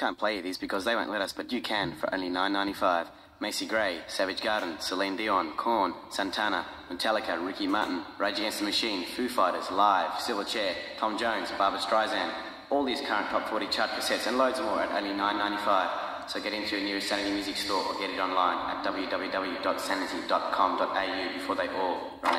can't play these because they won't let us, but you can for only $9.95. Macy Gray, Savage Garden, Celine Dion, Korn, Santana, Metallica, Ricky Martin, Rage Against the Machine, Foo Fighters, Live, Silverchair, Tom Jones, Barbra Streisand. All these current top 40 chart cassettes and loads more at only $9.95. So get into your nearest Sanity Music store or get it online at www.sanity.com.au before they all run.